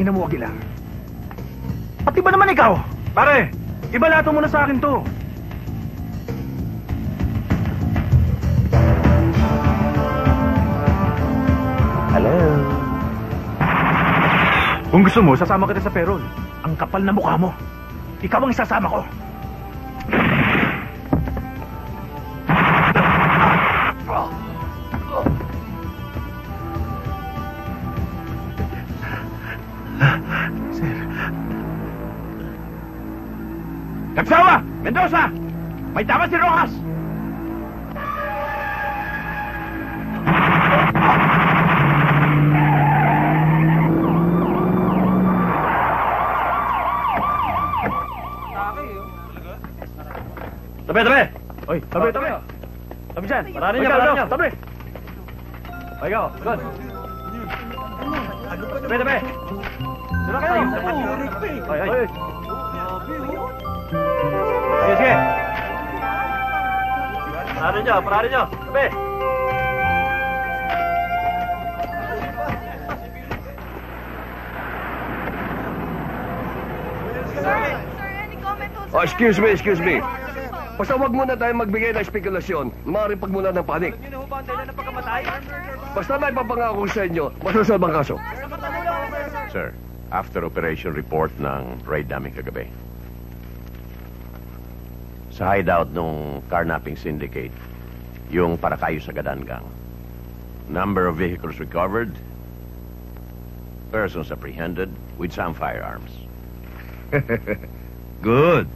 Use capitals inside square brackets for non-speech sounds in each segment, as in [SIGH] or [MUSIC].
ina mo, Aguilar. Pati ba naman ikaw? Pare, ibalato mo na sa akin to. Hello? Kung gusto mo, sasama kita sa Perol. Ang kapal na mukha mo. Ikaw ang isasama ko. Mendoza! May tama si Rojas! Tabi, tabi! Oy, tabi, tabi! Tabi dyan! Paranin niya, paranin niya! Tabi! O, ikaw, good! Tabi, tabi! Sino kayo? Oy, oy! Paranin niyo, paranin niyo! Tabi! Oh, excuse me, excuse me. Basta wag muna tayo magbigay ng spekulasyon. Maaaring pagmula ng panik. Basta may papangako ko sa inyo, masasalbang kaso. Sir, after operation report ng raid namin kagabi. Sa hideout nung carnapping syndicate, yung Parakayo sa Gadangang. Number of vehicles recovered, persons apprehended with some firearms. [LAUGHS] Good.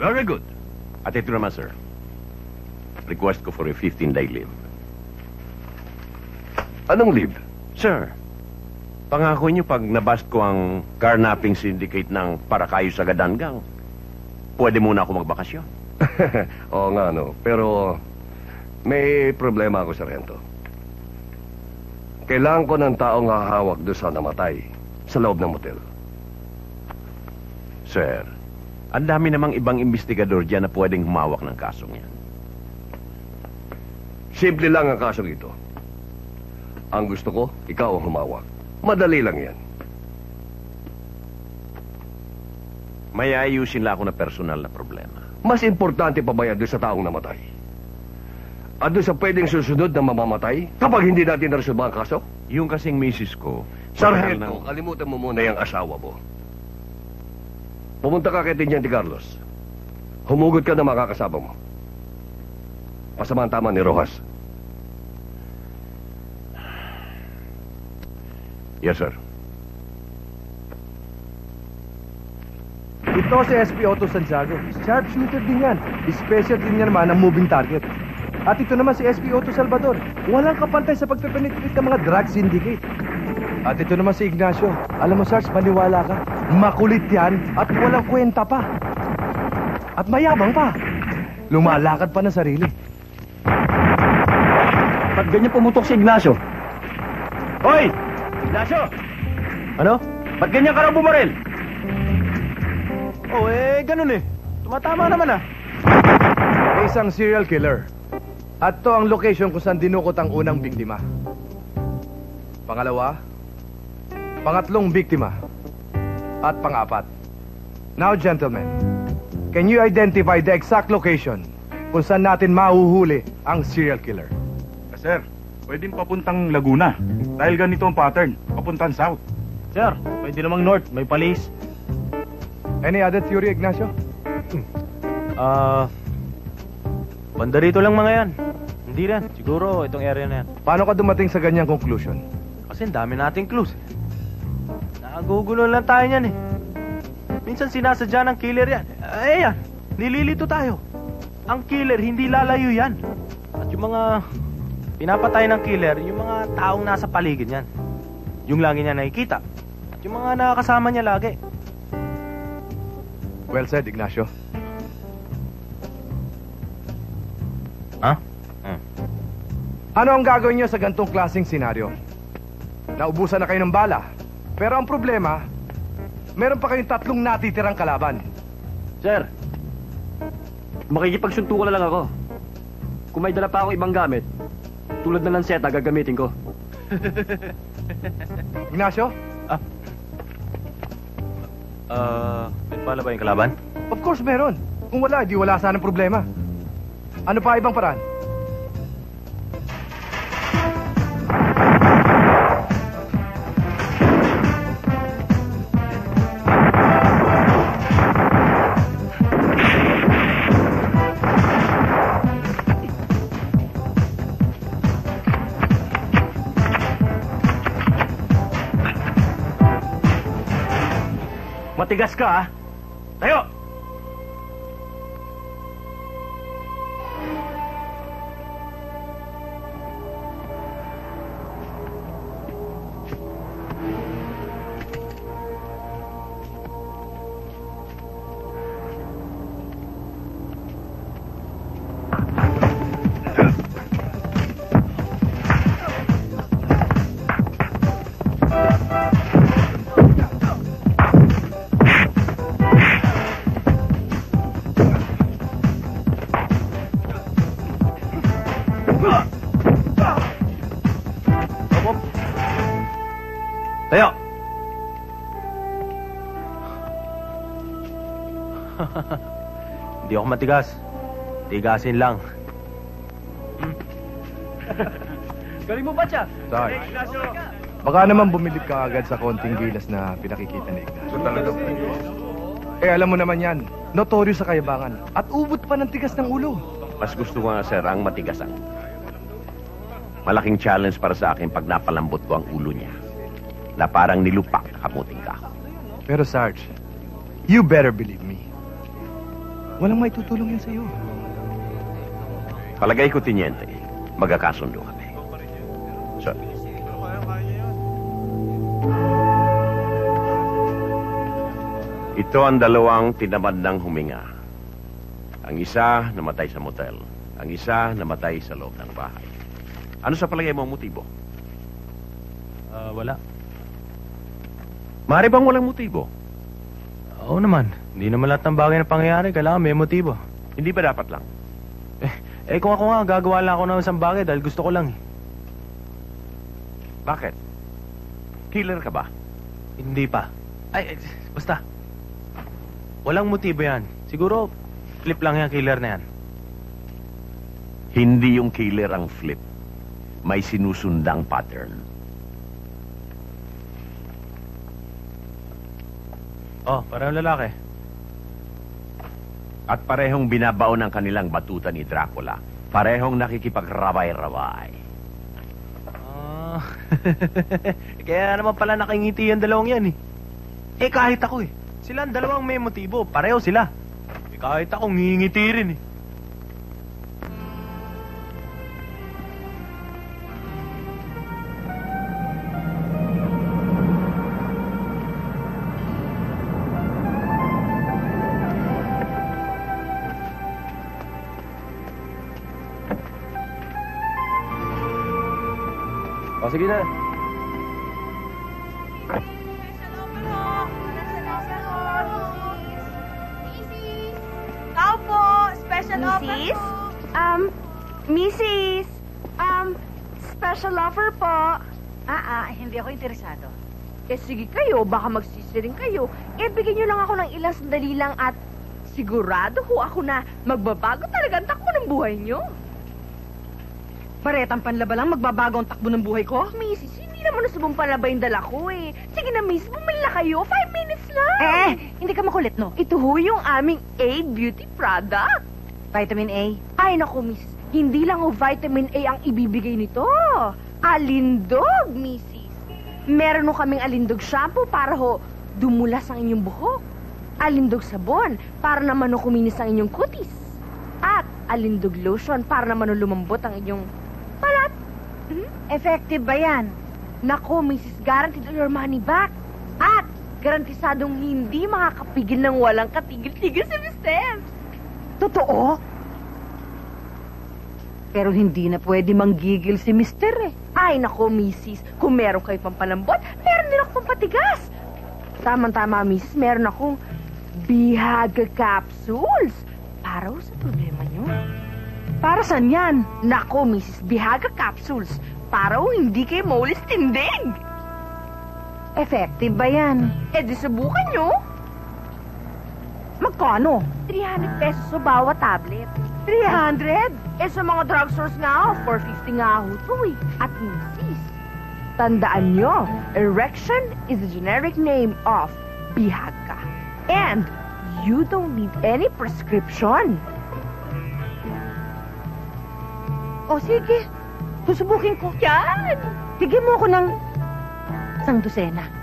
Very good. At ito naman, sir. Request ko for a 15-day leave. Anong leave? Sir, pangako niyo pag nabast ko ang carnapping syndicate ng Parakayo sa Gadangang, pwede muna ako magbakasyon. [LAUGHS] Oo nga, no. Pero may problema ako, Sargento. Kailangan ko ng taong hahawak doon sa namatay sa loob ng motel. Sir, ang dami namang ibang investigador dyan na pwedeng humawak ng kasong yan. Simple lang ang kasong ito. Ang gusto ko, ikaw ang humawak. Madali lang yan. May ayusin lang ako na personal na problema. Mas importante pa ba yan doon sa taong namatay? At doon sa pwedeng susunod na mamamatay kapag hindi natin naresolba ang kaso? Yung kasing misis ko... Sargento, matagal kalimutan mo muna yung asawa mo. Pumunta ka kay Tiniente Carlos. Humugot ka na makakasama mo. Masama ang tama ni Rojas. Yes, sir. Ito si SP Otto Santiago. Sharpshooter din yan. Special din niya naman ang moving target. At ito naman si SP Otto Salvador. Walang kapantay sa pagpepenetrate ng mga drug syndicate. At ito naman si Ignacio. Alam mo, Sarge, maniwala ka. Makulit yan at walang kwenta pa. At mayabang pa. Lumalakad pa ng sarili. Ba't ganyan pumutok si Ignacio? Hoy! Ignacio! Ano? Ba't ganyan ka raw bumaril? Oh, eh, ganun eh. Tumatama naman ah. Isang serial killer. At to ang location kung saan dinukot ang unang biktima. Pangalawa, pangatlong biktima. At pangapat. Now, gentlemen, can you identify the exact location kung saan natin mahuhuli ang serial killer? Sir, pwedeng papuntang Laguna. Dahil ganito ang pattern, papuntang south. Sir, pwede namang north. May palis. Any other theory, Ignacio? Ah... banda rito lang mga yan. Hindi rin. Siguro itong area na yan. Paano ka dumating sa ganyang conclusion? Kasi ang dami nating clues. Nakagugulo lang tayo niyan eh. Minsan sinasadya ng killer yan. Eh yan, nililito tayo. Ang killer, hindi lalayo yan. At yung mga pinapatay ng killer, yung mga taong nasa paligid niyan. Yung lagi niya nakikita. At yung mga nakakasama niya lagi. Well said, Ignacio. Ha? Ano ang gagawin niyo sa gantong klaseng senaryo? Naubusan na kayo ng bala. Pero ang problema, meron pa kayong tatlong natitirang kalaban. Sir, makikipagsuntuko na lang ako. Kung may dala pa akong ibang gamit, tulad na lanseta, gagamitin ko. [LAUGHS] Ignacio? Ah, may pala ba yung kalaban? Of course meron. Kung wala, di wala sanang problema. Ano pa ibang paraan? Matigas ka, ah. Tayo! Opo. Tayo! [LAUGHS] Hindi ako matigas. Tigasin lang. Galing mo ba siya? Sarge, baka naman bumili ka agad sa konting gilas na pinakikita ni Ignacio. Eh, alam mo naman yan. Notorious sa kayabangan. At ubot pa ng tigas ng ulo. Mas gusto ko nga, sir, ang matigasan. Malaking challenge para sa akin pag napalambot ko ang ulo niya. Na parang nilupak kamuting ka. Pero Sarge, you better believe me. Walang may tutulong yan sa'yo. Palagay ko, Tiniente, magkakasundo kami. Sir. Ito ang dalawang tinamad ng huminga. Ang isa namatay sa motel. Ang isa namatay sa loob ng bahay. Ano sa palagay mo ang motibo? Ah, wala. Mari bang walang motibo? Oo naman. Hindi naman lahat ng bagay na pangyayari, kailangan may motibo. Hindi ba dapat lang? Eh kung ako nga, gagawa lang ako ng isang bagay dahil gusto ko lang eh. Bakit? Killer ka ba? Hindi pa. Ay, eh, basta. Walang motibo yan. Siguro, flip lang yung killer na yan. Hindi yung killer ang flip. May sinusundang pattern. Oh, parang lalaki. At parehong binabaon ng kanilang batuta ni Dracula. Parehong nakikipagrabay-rabay. Ah, [LAUGHS] kaya naman pala nakingiti yung dalawang yan eh. Eh kahit ako eh. Sila ang dalawang may motibo. Pareho sila. Eh, kahit ako ngingiti rin eh. O, sige na. Mrs.? po! Um, Mrs. Um, special offer po. Ah, ah, hindi ako interesado. Eh sige kayo, baka magsisiring kayo. Eh bigyan nyo lang ako ng ilang sandali lang at sigurado ho ako na magbabago talaga ang takbo ng buhay nyo. Baretang panlaba lang magbabago ang takbo ng buhay ko? Mrs. Hindi naman nasubong palaba yung dala ko eh. Sige na, Miss, bumili na kayo. Five minutes lang. Eh, hindi ka makulit, no? Ito ho yung aming A beauty product. Vitamin A. Ay, naku, Miss. Hindi lang ho vitamin A ang ibibigay nito. Alindog, Mrs. Meron ho kaming alindog shampoo para ho dumulas ang inyong buhok. Alindog sabon para naman ho kuminis ang inyong kutis. At alindog lotion para naman ho lumambot ang inyong. Effective ba yan? Nako, Mrs. Guaranteed your money back. At garantisadong hindi makakapigil ng walang katigil-tigil Miss Thames. Totoo? Pero hindi na pwede manggigil si Mister eh. Ay, nako, Mrs. Kung meron kayo pampalambot, meron din ako pampatigas. Tama-tama, Mrs. Meron akong Bihaga capsules. Para sa problema nyo. Para saan yan? Nako, Mrs. Bihaga capsules. Para ho hindi kayo maulis tindig. Effective ba yan? Eh, di subukan nyo. Magkano? 300 pesos sa bawat tablet. 300? Eh, sa mga drugstores nga, oh, 450 nga ho to eh. At misis, tandaan nyo, erection is a generic name of Bihaga. And you don't need any prescription. O sige, susubukin ko. Yan! Bigyan mo ako ng isang dosena.